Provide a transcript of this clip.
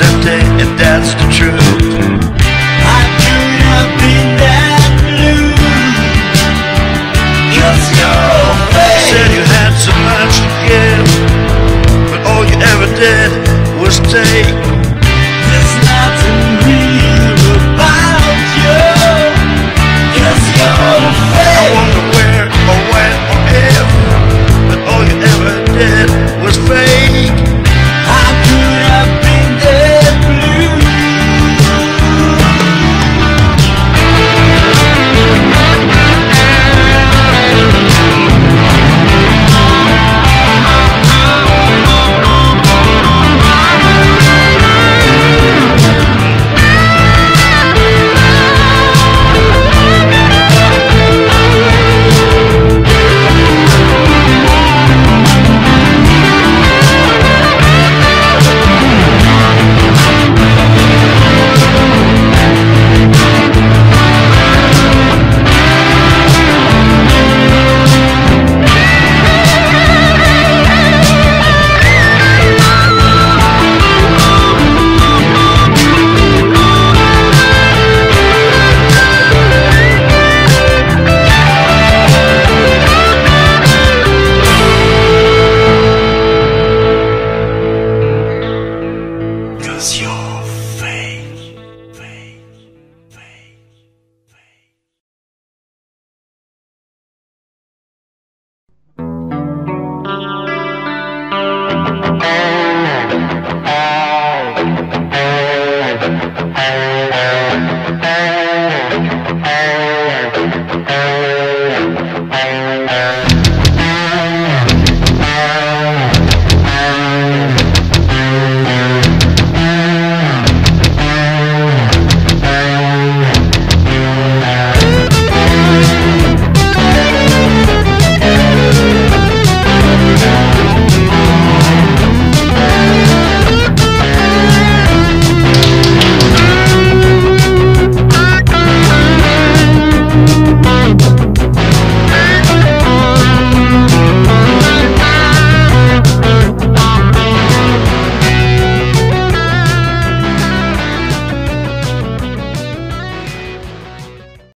empty, that's the truth. I that said you had so much to give, but all you ever did was take. Thank you.